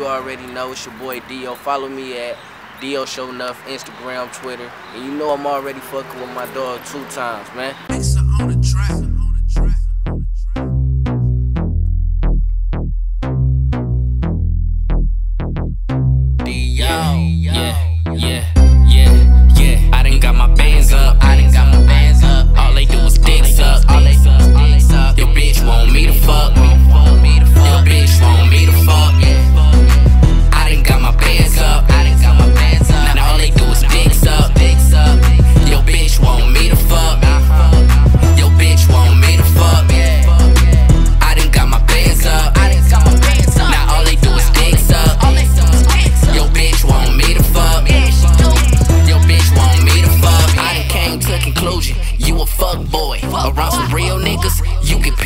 You already know it's your boy Deo. Follow me at Deo Show Enough, Instagram, Twitter. And you know I'm already fucking with my dog two times, man.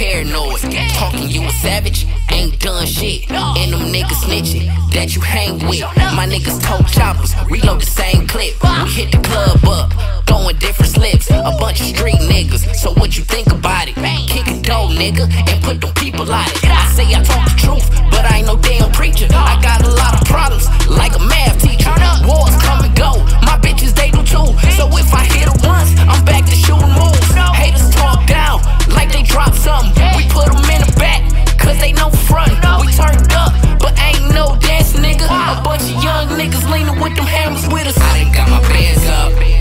Paranoid. Talking you a savage, ain't done shit. And them niggas snitching that you hang with. My niggas told choppers, reload the same clip. We hit the club up, throwing different slips. A bunch of street niggas, so what you think about it? Kick a door, nigga, and put them people out it. I say I talk the truth, but I ain't no damn preacher. something. We put them in the back, cause they no front. We turned up, but ain't no dance, nigga. A bunch of young niggas leaning with them hammers with us. I done got my bands up.